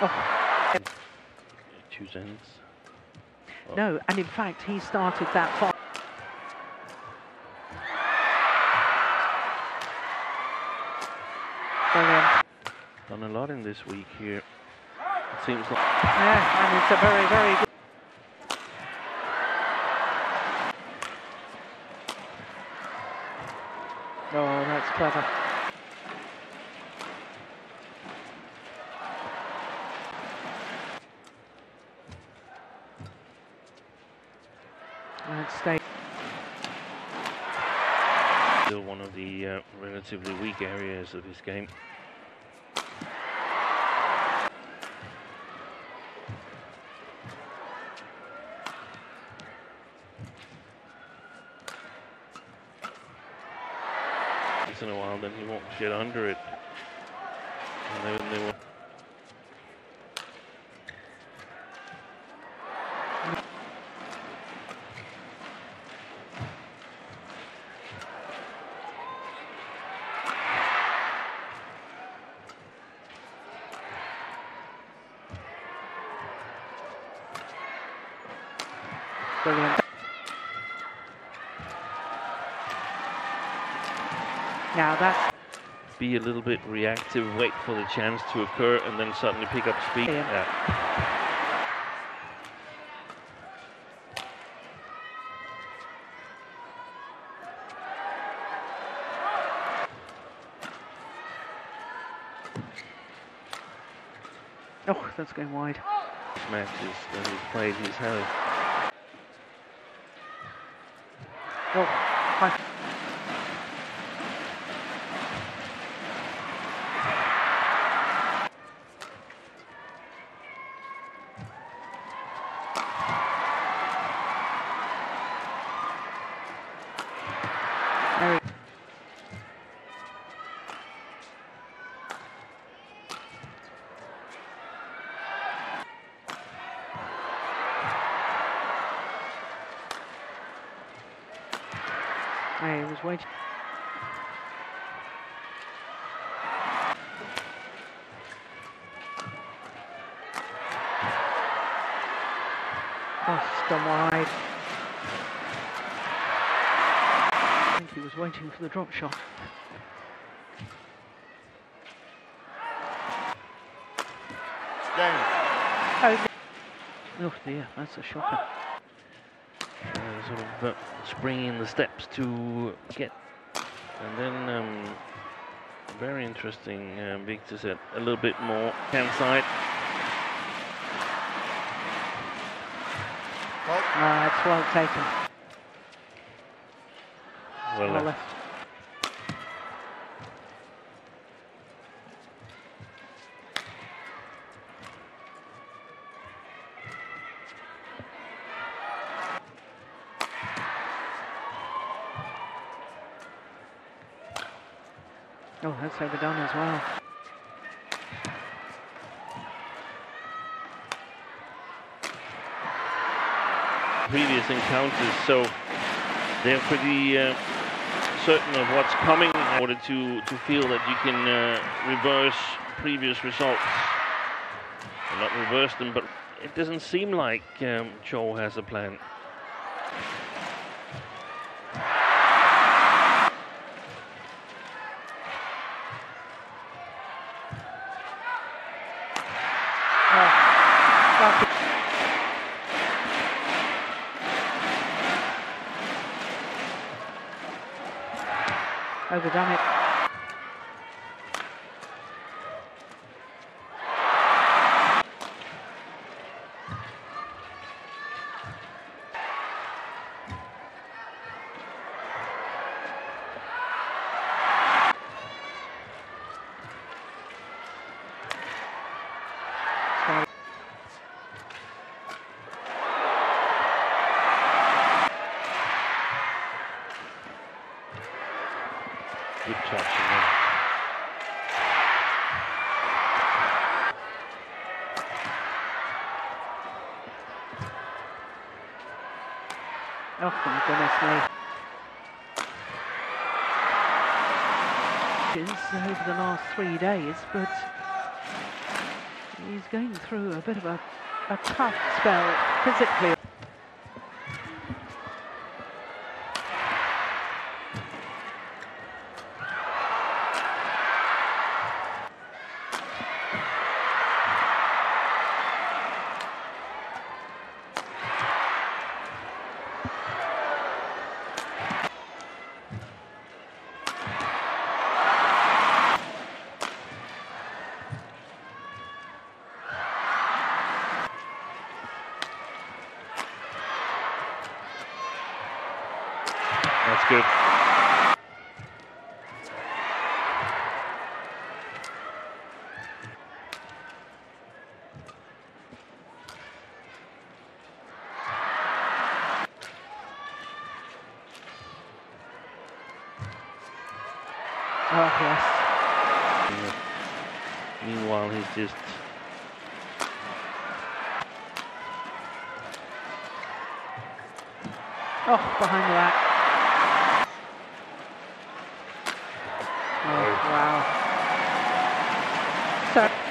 Oh. Choose ends. Oh. No, and in fact, he started that fight. Brilliant. Done a lot in this week here. It seems like. Yeah, and it's a very, very good. Oh, that's clever. And stay. Still one of the uh, relatively weak areas of his game. Once in a while, then he won't get under it. And then they will. Brilliant. Now that's be a little bit reactive, wait for the chance to occur, and then suddenly pick up speed. Yeah. Yeah. oh, that's going wide. matches that he's played, he's had Very I was waiting. Oh, wide. I think he was waiting for the drop shot. Game. Oh, oh dear, that's a shocker. Sort of uh, springing the steps to get, and then um, very interesting. Uh, Viktor said a little bit more hand side. It's well taken. Well, Well uh, left. Oh, that's overdone as well. previous encounters, so they're pretty uh, certain of what's coming in order to, to feel that you can uh, reverse previous results. Not reverse them, but it doesn't seem like um, Chou has a plan. Oh, lucky. Overdone it. Oh, my goodness me. Over the last three days, but He's going through a bit of a, a tough spell physically. That's good. Oh, yes. Meanwhile, he's just Oh, behind the back. Oh, wow. So,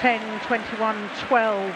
10, 21, 12.